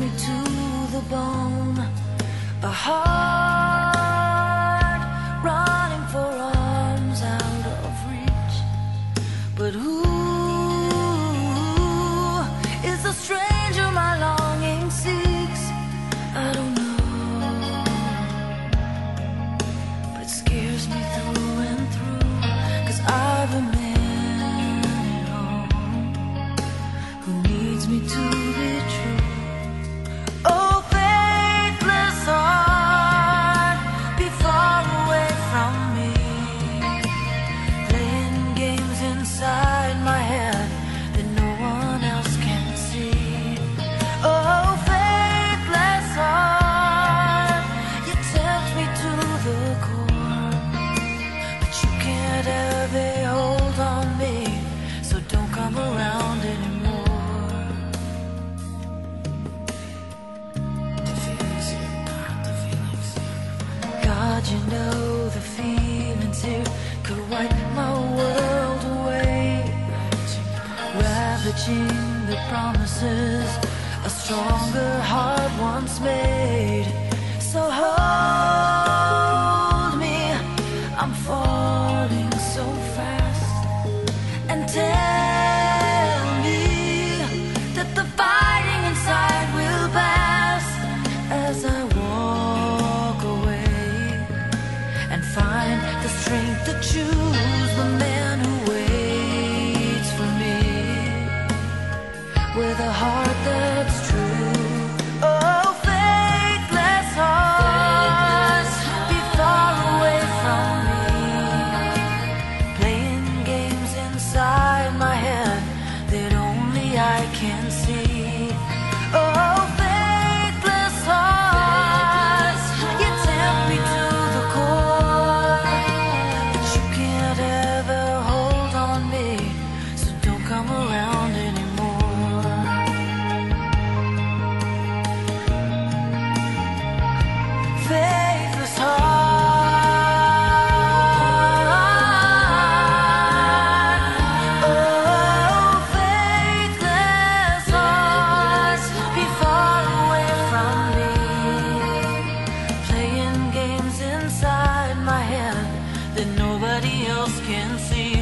me to the bone. a heart running for arms out of reach. But who is the stranger my longing seeks? I don't know, but scares me through and through. Cause I remember. wipe my world away. Ravaging the promises a stronger heart once made. with a heart that that nobody else can see.